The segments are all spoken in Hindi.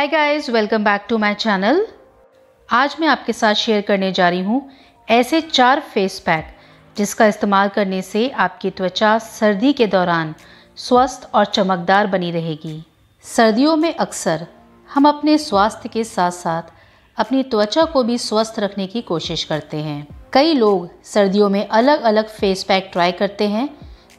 Hi guys welcome back to my channel आज मैं आपके साथ शेयर करने जा रही हूँ ऐसे चार फेस पैक जिसका इस्तेमाल करने से आपकी त्वचा सर्दी के दौरान स्वस्थ और चमकदार बनी रहेगी। सर्दियों में अक्सर हम अपने स्वास्थ्य के साथ साथ अपनी त्वचा को भी स्वस्थ रखने की कोशिश करते हैं। कई लोग सर्दियों में अलग अलग फेस पैक ट्राई करते हैं,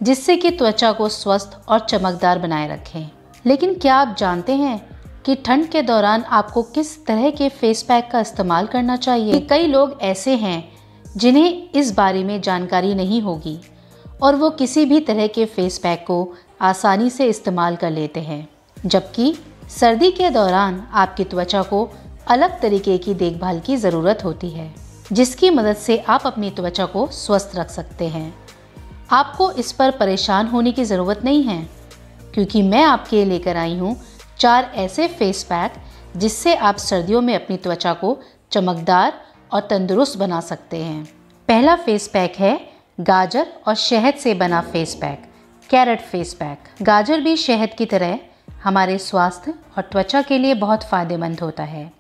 जिससे कि त्वचा को स्वस्थ और चमकदार बनाए रखें। लेकिन क्या आप जानते हैं कि ठंड के दौरान आपको किस तरह के फेस पैक का इस्तेमाल करना चाहिए। कई लोग ऐसे हैं जिन्हें इस बारे में जानकारी नहीं होगी और वो किसी भी तरह के फेस पैक को आसानी से इस्तेमाल कर लेते हैं। जबकि सर्दी के दौरान आपकी त्वचा को अलग तरीके की देखभाल की ज़रूरत होती है, जिसकी मदद से आप अपनी त्वचा को स्वस्थ रख सकते हैं। आपको इस पर परेशान होने की ज़रूरत नहीं है, क्योंकि मैं आपके लेकर आई हूँ चार ऐसे फेस पैक जिससे आप सर्दियों में अपनी त्वचा को चमकदार और तंदुरुस्त बना सकते हैं। पहला फेस पैक है गाजर और शहद से बना face pack carrot face pack गाजर भी शहद की तरह हमारे स्वास्थ्य और त्वचा के लिए बहुत फ़ायदेमंद होता है।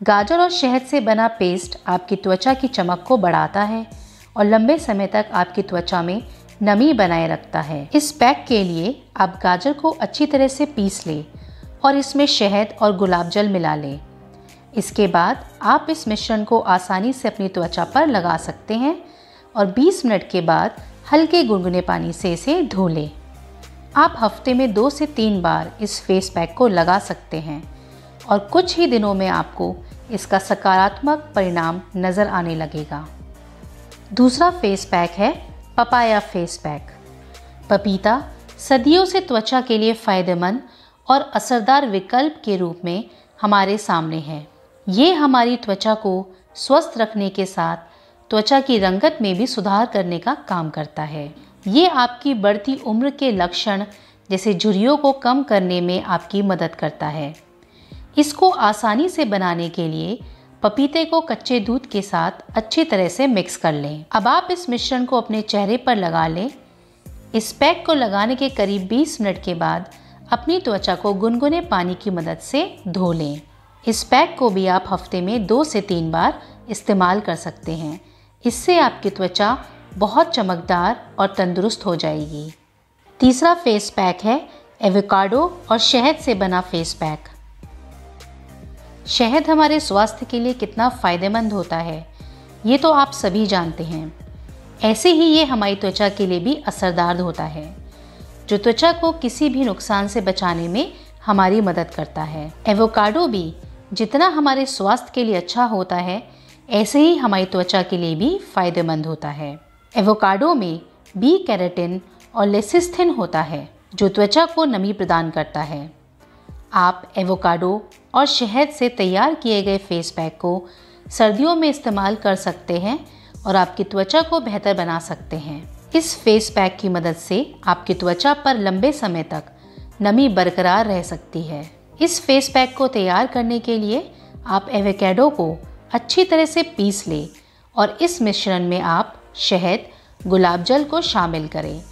गाजर और शहद से बना पेस्ट आपकी त्वचा की चमक को बढ़ाता है और लंबे समय तक आपकी त्वचा में नमी बनाए रखता है। इस पैक के लिए आप गाजर को अच्छी तरह से पीस लें। और इसमें शहद और गुलाब जल मिला लें। इसके बाद आप इस मिश्रण को आसानी से अपनी त्वचा पर लगा सकते हैं और 20 मिनट के बाद हल्के गुनगुने पानी से इसे धो लें। आप हफ़्ते में दो से तीन बार इस फेस पैक को लगा सकते हैं और कुछ ही दिनों में आपको इसका सकारात्मक परिणाम नज़र आने लगेगा। दूसरा फेस पैक है पपाया फेस पैक पपीता सदियों से त्वचा के लिए फ़ायदेमंद और असरदार विकल्प के रूप में हमारे सामने है। ये हमारी त्वचा को स्वस्थ रखने के साथ त्वचा की रंगत में भी सुधार करने का काम करता है। ये आपकी बढ़ती उम्र के लक्षण जैसे झुरियों को कम करने में आपकी मदद करता है। इसको आसानी से बनाने के लिए पपीते को कच्चे दूध के साथ अच्छी तरह से मिक्स कर लें। अब आप इस मिश्रण को अपने चेहरे पर लगा लें। इस पैक को लगाने के करीब 20 मिनट के बाद अपनी त्वचा को गुनगुने पानी की मदद से धो लें। इस पैक को भी आप हफ़्ते में दो से तीन बार इस्तेमाल कर सकते हैं। इससे आपकी त्वचा बहुत चमकदार और तंदुरुस्त हो जाएगी। तीसरा फेस पैक है, एवोकाडो और शहद से बना फेस पैक। शहद हमारे स्वास्थ्य के लिए कितना फ़ायदेमंद होता है, ये तो आप सभी जानते हैं। ऐसे ही ये हमारी त्वचा के लिए भी असरदार होता है। जो त्वचा को किसी भी नुकसान से बचाने में हमारी मदद करता है। एवोकाडो भी जितना हमारे स्वास्थ्य के लिए अच्छा होता है, ऐसे ही हमारी त्वचा के लिए भी फ़ायदेमंद होता है। एवोकाडो में बी कैरेटिन और लेसिस्थिन होता है, जो त्वचा को नमी प्रदान करता है। आप एवोकाडो और शहद से तैयार किए गए फेस पैक को सर्दियों में इस्तेमाल कर सकते हैं और आपकी त्वचा को बेहतर बना सकते हैं। इस फेस पैक की मदद से आपकी त्वचा पर लंबे समय तक नमी बरकरार रह सकती है। इस फेस पैक को तैयार करने के लिए आप एवेकेडो को अच्छी तरह से पीस लें और इस मिश्रण में आप शहद, गुलाब जल को शामिल करें।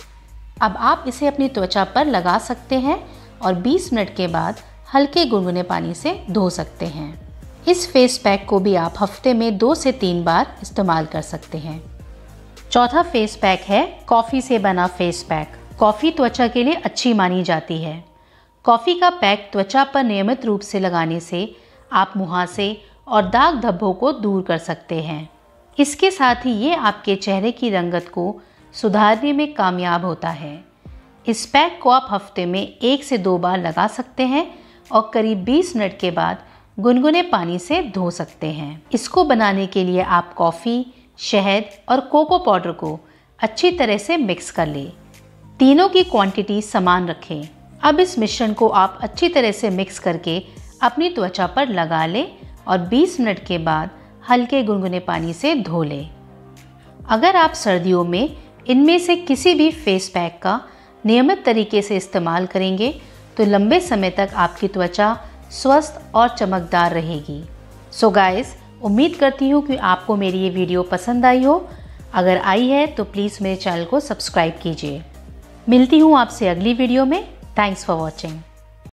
अब आप इसे अपनी त्वचा पर लगा सकते हैं और 20 मिनट के बाद हल्के गुनगुने पानी से धो सकते हैं। इस फेस पैक को भी आप हफ़्ते में दो से तीन बार इस्तेमाल कर सकते हैं। चौथा फेस पैक है कॉफ़ी से बना फेस पैक कॉफ़ी त्वचा के लिए अच्छी मानी जाती है. कॉफ़ी का पैक त्वचा पर नियमित रूप से लगाने से आप मुहासे और दाग धब्बों को दूर कर सकते हैं. इसके साथ ही ये आपके चेहरे की रंगत को सुधारने में कामयाब होता है. इस पैक को आप हफ़्ते में एक से दो बार लगा सकते हैं और करीब 20 मिनट के बाद गुनगुने पानी से धो सकते हैं. इसको बनाने के लिए आप कॉफ़ी शहद और कोको पाउडर को अच्छी तरह से मिक्स कर लें। तीनों की क्वांटिटी समान रखें। अब इस मिश्रण को आप अच्छी तरह से मिक्स करके अपनी त्वचा पर लगा लें और 20 मिनट के बाद हल्के गुनगुने पानी से धो लें। अगर आप सर्दियों में इनमें से किसी भी फेस पैक का नियमित तरीके से इस्तेमाल करेंगे तो लंबे समय तक आपकी त्वचा स्वस्थ और चमकदार रहेगी। सो so गाइस उम्मीद करती हूँ कि आपको मेरी ये वीडियो पसंद आई हो। अगर आई है तो प्लीज़ मेरे चैनल को सब्सक्राइब कीजिए। मिलती हूँ आपसे अगली वीडियो में। Thanks for watching